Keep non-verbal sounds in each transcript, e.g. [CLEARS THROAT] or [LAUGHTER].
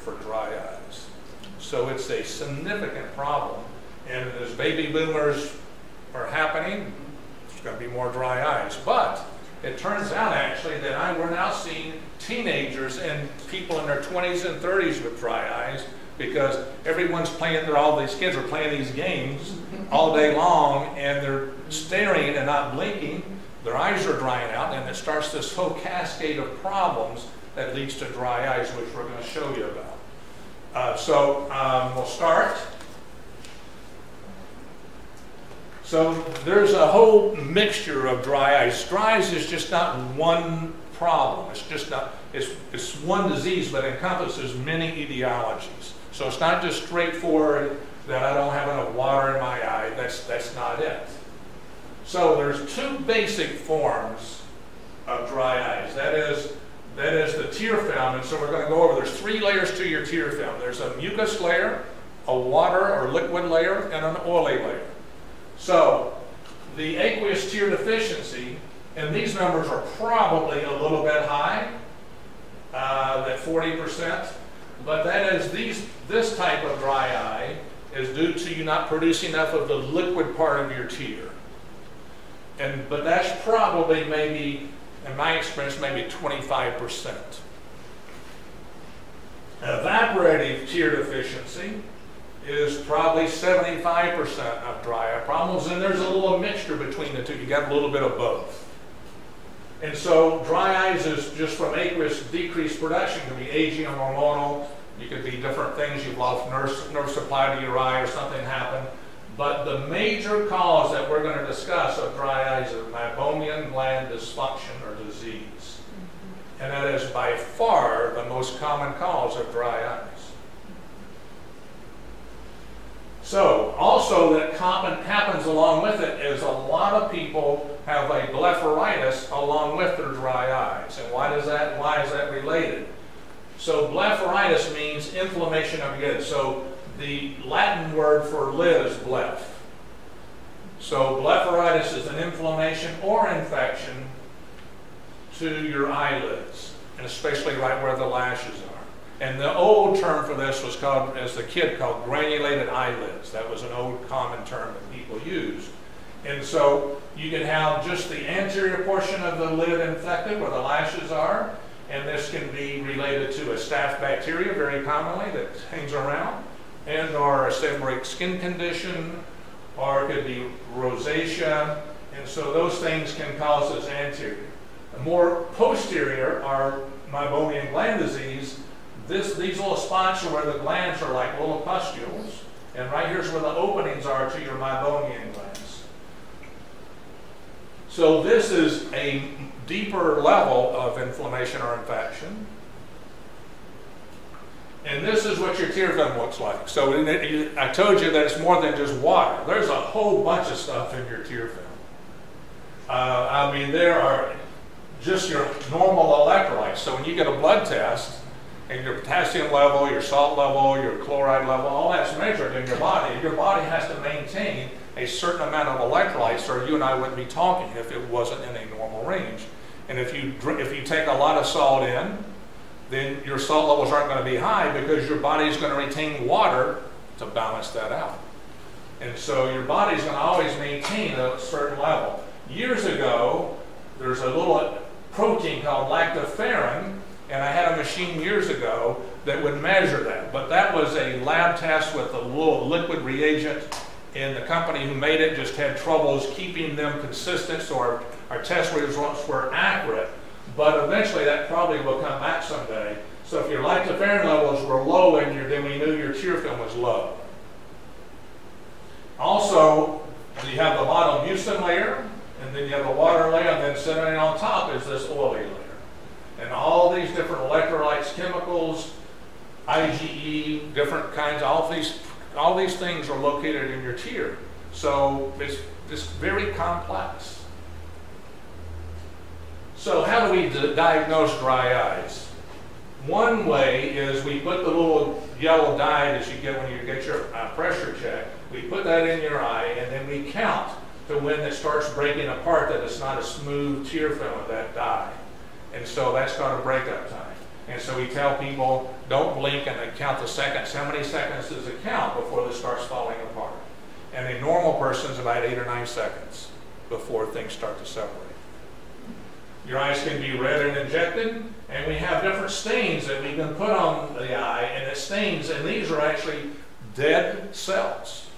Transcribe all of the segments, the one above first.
for dry eyes. So it's a significant problem. And as baby boomers are happening, there's going to be more dry eyes. But it turns out actually that I, we're now seeing teenagers and people in their 20s and 30s with dry eyes because everyone's playing, they're all these kids are playing these games all day long and they're staring and not blinking. Their eyes are drying out and it starts this whole cascade of problems that leads to dry eyes, which we're going to show you about. Uh, so um, we'll start. So there's a whole mixture of dry eyes. Dry eyes is just not one problem. It's just not, it's, it's one disease, but encompasses many etiologies. So it's not just straightforward that I don't have enough water in my eye. That's, that's not it. So there's two basic forms of dry eyes. That is tear film. And so we're going to go over, there's three layers to your tear film. There's a mucus layer, a water or liquid layer, and an oily layer. So the aqueous tear deficiency, and these numbers are probably a little bit high, uh, at 40%, but that is these, this type of dry eye is due to you not producing enough of the liquid part of your tear. And, but that's probably maybe in my experience, maybe 25%. Evaporative tear deficiency is probably 75% of dry eye problems, and there's a little mixture between the two. You got a little bit of both. And so dry eyes is just from aqueous decreased production. It could be aging or hormonal. You could be different things. You've lost nerve, nerve supply to your eye or something happened. But the major cause that we're going to discuss of dry eyes is meibomian gland dysfunction. And that is by far the most common cause of dry eyes. So, also that common happens along with it is a lot of people have a blepharitis along with their dry eyes. And why does that why is that related? So blepharitis means inflammation of the your So the Latin word for lid is bleph. So blepharitis is an inflammation or infection to your eyelids, and especially right where the lashes are. And the old term for this was called, as a kid, called granulated eyelids. That was an old common term that people used. And so you can have just the anterior portion of the lid infected where the lashes are, and this can be related to a staph bacteria very commonly that hangs around and or a seborrheic skin condition, or it could be rosacea, and so those things can cause this anterior. More posterior are meibomian gland disease. This, these little spots are where the glands are like little pustules, and right here's where the openings are to your meibomian glands. So this is a deeper level of inflammation or infection. And this is what your tear film looks like. So it, I told you that it's more than just water. There's a whole bunch of stuff in your tear film. Uh, I mean, there are just your normal electrolytes. So when you get a blood test, and your potassium level, your salt level, your chloride level, all that's measured in your body. Your body has to maintain a certain amount of electrolytes, or you and I wouldn't be talking if it wasn't in a normal range. And if you if you take a lot of salt in, then your salt levels aren't going to be high because your body's going to retain water to balance that out. And so your body's going to always maintain a certain level. Years ago, there's a little protein called lactoferrin, and I had a machine years ago that would measure that. But that was a lab test with a little liquid reagent, and the company who made it just had troubles keeping them consistent, so our, our test results were accurate. But eventually that probably will come back someday. So if your lactoferrin levels were low in your, then we knew your tear film was low. Also, you have the bottom mucin layer, then you have the water layer, and then sitting on top is this oily layer. And all these different electrolytes, chemicals, IgE, different kinds, all these, all these things are located in your tear. So it's, it's very complex. So how do we diagnose dry eyes? One way is we put the little yellow dye that you get when you get your uh, pressure check, we put that in your eye and then we count to when it starts breaking apart that it's not a smooth tear film of that dye. And so that's called a breakup time. And so we tell people, don't blink and count the seconds. How many seconds does it count before this starts falling apart? And a normal person is about eight or nine seconds before things start to separate. Your eyes can be red and injected, and we have different stains that we can put on the eye, and it stains, and these are actually dead cells.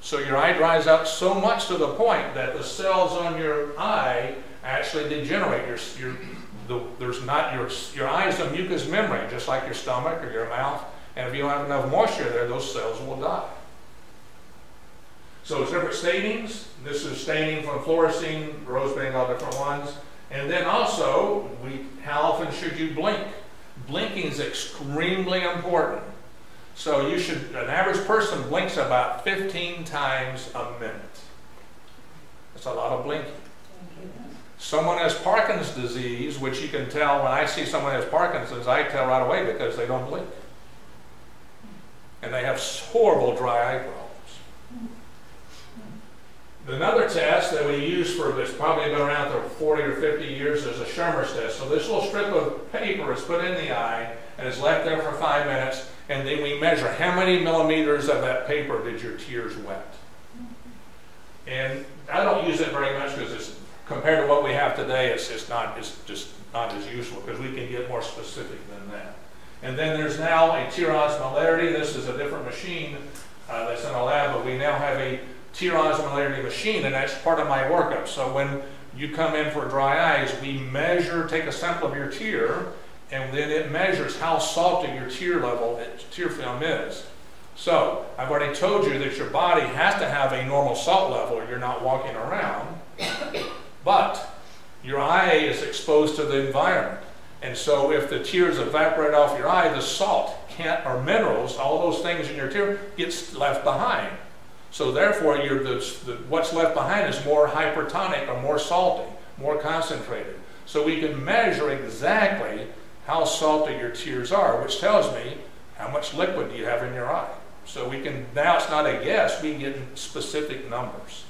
So your eye dries out so much to the point that the cells on your eye actually degenerate. Your, your, the, there's not your, your eye is a mucous membrane, just like your stomach or your mouth. And if you don't have enough moisture there, those cells will die. So different stainings. This is staining from fluorescein, rose bengal all different ones. And then also, we, how often should you blink? Blinking is extremely important. So you should, an average person blinks about 15 times a minute. That's a lot of blinking. Someone has Parkinson's disease, which you can tell when I see someone has Parkinson's, I tell right away because they don't blink. And they have horrible dry eye problems. Another test that we use for, that's probably been around for 40 or 50 years is a Schirmer's test. So this little strip of paper is put in the eye and is left there for five minutes, and then we measure how many millimeters of that paper did your tears wet. And I don't use it very much because it's compared to what we have today, it's just not, it's just not as useful because we can get more specific than that. And then there's now a tear osmolarity. This is a different machine uh, that's in a lab, but we now have a tear osmolarity machine, and that's part of my workup. So when you come in for dry eyes, we measure, take a sample of your tear, and then it measures how salty your tear level, tear film is. So, I've already told you that your body has to have a normal salt level you're not walking around. But your eye is exposed to the environment. And so if the tears evaporate off your eye, the salt can't, or minerals, all those things in your tear, gets left behind. So therefore, the, the, what's left behind is more hypertonic or more salty, more concentrated. So we can measure exactly how salty your tears are, which tells me how much liquid do you have in your eye. So we can, now it's not a guess, we can get specific numbers.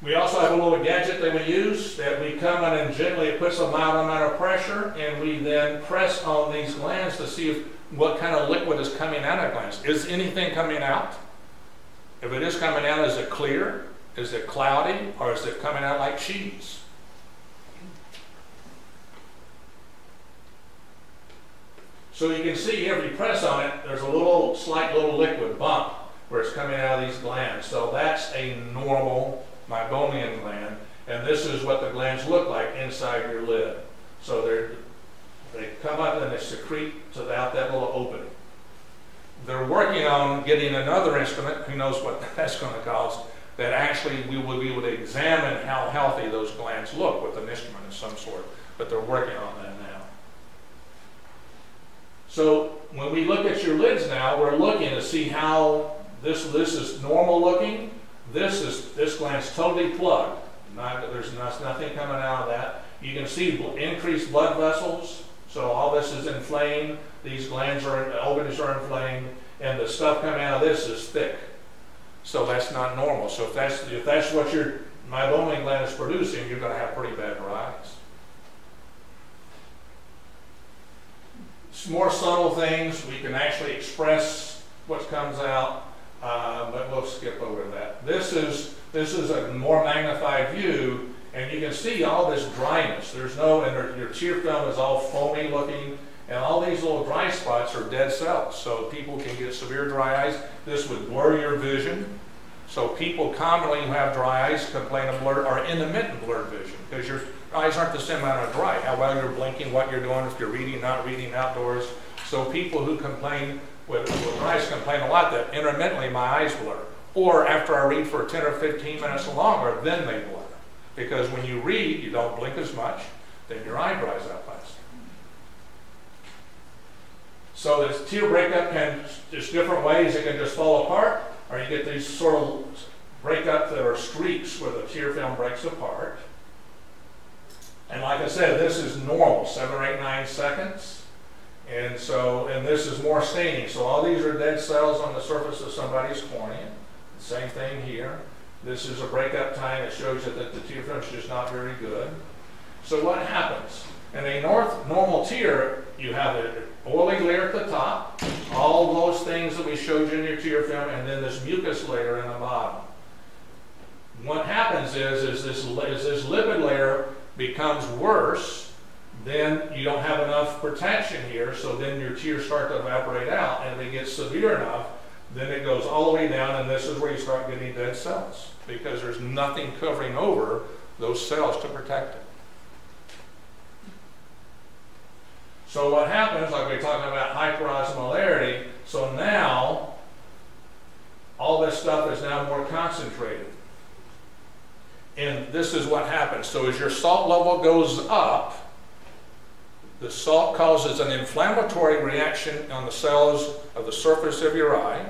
We also have a little gadget that we use that we come in and gently, puts a mild amount of pressure and we then press on these glands to see if, what kind of liquid is coming out of glands. Is anything coming out? If it is coming out, is it clear? Is it cloudy? Or is it coming out like cheese? So you can see every press on it, there's a little, slight little liquid bump where it's coming out of these glands. So that's a normal meibomian gland, and this is what the glands look like inside your lid. So they they come up and they secrete to out that little opening. They're working on getting another instrument, who knows what [LAUGHS] that's going to cost, that actually we will be able to examine how healthy those glands look with an instrument of some sort. But they're working on that now. So when we look at your lids now, we're looking to see how this, this is normal looking this is this gland's totally plugged. Not, there's not, nothing coming out of that. You can see increased blood vessels. So all this is inflamed. These glands are, openings are inflamed, and the stuff coming out of this is thick. So that's not normal. So if that's if that's what your meibomian gland is producing, you're going to have pretty bad dry more subtle things. We can actually express what comes out uh, but we'll skip over that. This is, this is a more magnified view, and you can see all this dryness. There's no, and your tear film is all foamy looking, and all these little dry spots are dead cells. So people can get severe dry eyes. This would blur your vision. So people commonly who have dry eyes complain of blur or intermittent blurred vision because your eyes aren't the same amount of dry. How well you're blinking, what you're doing, if you're reading, not reading outdoors. So people who complain with, with eyes complain a lot that intermittently my eyes blur. Or after I read for 10 or 15 minutes longer, then they blur. Because when you read, you don't blink as much, then your eye dries out faster. So this tear breakup can, there's different ways it can just fall apart, or you get these sort of breakup that are streaks where the tear film breaks apart. And like I said, this is normal, seven, eight, nine seconds. And so, and this is more staining. So all these are dead cells on the surface of somebody's cornea. Same thing here. This is a breakup time. It shows you that the tear film is just not very good. So what happens? In a north, normal tear, you have an oily layer at the top, all those things that we showed you in your tear film, and then this mucus layer in the bottom. What happens is, is this, is this lipid layer becomes worse, then you don't have enough protection here, so then your tears start to evaporate out, and if it gets severe enough, then it goes all the way down, and this is where you start getting dead cells, because there's nothing covering over those cells to protect it. So what happens, like we are talking about hyperosmolarity, so now all this stuff is now more concentrated. And this is what happens. So as your salt level goes up, the salt causes an inflammatory reaction on the cells of the surface of your eye.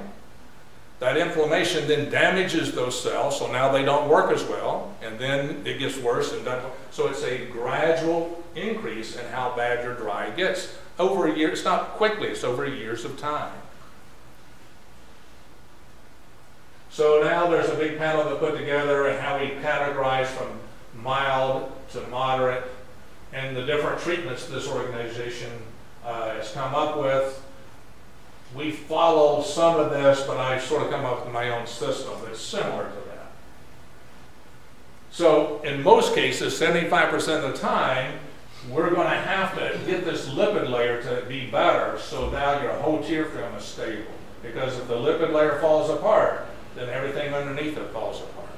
That inflammation then damages those cells, so now they don't work as well, and then it gets worse. and So it's a gradual increase in how bad your dry gets over a year. It's not quickly, it's over years of time. So now there's a big panel to put together and how we categorize from mild to moderate and the different treatments this organization uh, has come up with we follow some of this, but I sort of come up with my own system that's similar to that. So in most cases, 75% of the time, we're going to have to get this lipid layer to be better so now your whole tear film is stable. Because if the lipid layer falls apart, then everything underneath it falls apart.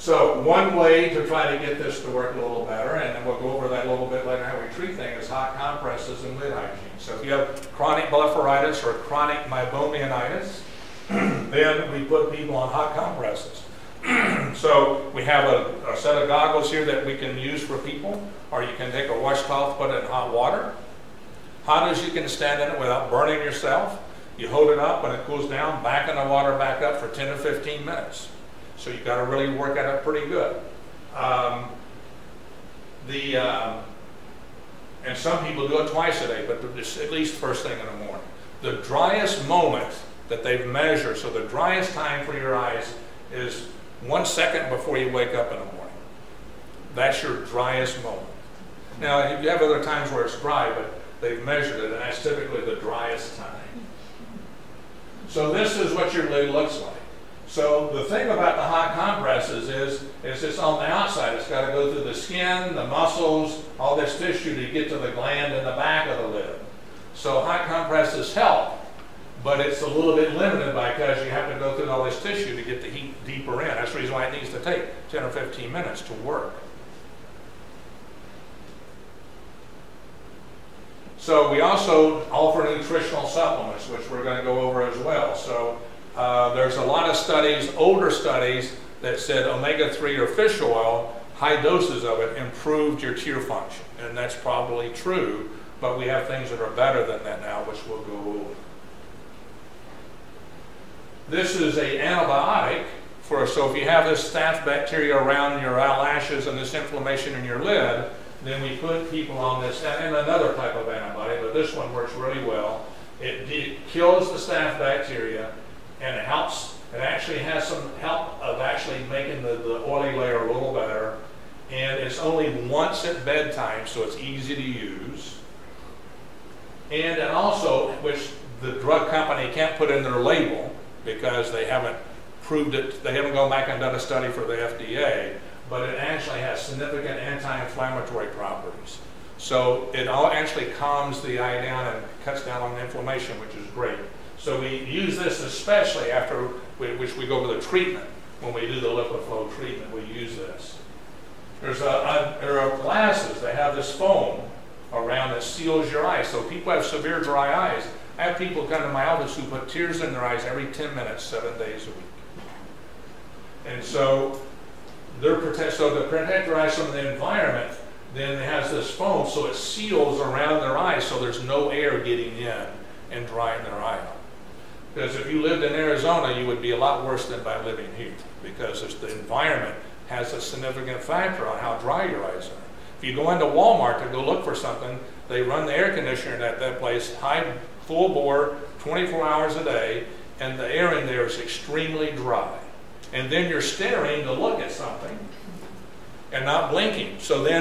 So one way to try to get this to work a little better, and then we'll go over that a little bit later how we treat things, is hot compresses and lid hygiene. So if you have chronic blepharitis or chronic meibomianitis, [CLEARS THROAT] then we put people on hot compresses. [CLEARS THROAT] so we have a, a, set of goggles here that we can use for people, or you can take a washcloth, put it in hot water. Hot as you can stand in it without burning yourself. You hold it up, when it cools down, back in the water, back up for 10 to 15 minutes. So you've got to really work at it pretty good. Um, the um, and some people do it twice a day, but at least first thing in the morning. The driest moment that they've measured, so the driest time for your eyes is one second before you wake up in the morning. That's your driest moment. Now, you have other times where it's dry, but they've measured it, and that's typically the driest time. So this is what your lid looks like. So the thing about the hot compresses is, is it's on the outside. It's got to go through the skin, the muscles, all this tissue to get to the gland in the back of the lid. So hot compresses help, but it's a little bit limited because you have to go through all this tissue to get the heat deeper in. That's the reason why it needs to take 10 or 15 minutes to work. So we also offer nutritional supplements, which we're going to go over as well. So uh, there's a lot of studies, older studies, that said omega-3 or fish oil, high doses of it, improved your tear function. And that's probably true, but we have things that are better than that now, which we'll go over. This is a antibiotic for, so if you have this staph bacteria around your eyelashes and this inflammation in your lid, then we put people on this, and another type of antibody, but this one works really well. It, kills the staph bacteria, and it helps, it actually has some help of actually making the, the oily layer a little better. And it's only once at bedtime, so it's easy to use. And, and also, which the drug company can't put in their label because they haven't proved it, they haven't gone back and done a study for the FDA, but it actually has significant anti-inflammatory properties. So it all actually calms the eye down and cuts down on inflammation, which is great. So we use this especially after we, which we go over the treatment. When we do the LipiFlow treatment, we use this. There's a, a, there are glasses that have this foam around that seals your eyes. So people have severe dry eyes. I have people come to my office who put tears in their eyes every 10 minutes, seven days a week. And so they're protect, so to protect their eyes from the environment, then it has this foam so it seals around their eyes so there's no air getting in and drying their eye out. Because if you lived in Arizona, you would be a lot worse than by living here because the environment has a significant factor on how dry your eyes are. If you go into Walmart to go look for something, they run the air conditioner at that place high, full bore, 24 hours a day, and the air in there is extremely dry. And then you're staring to look at something, and not blinking. So then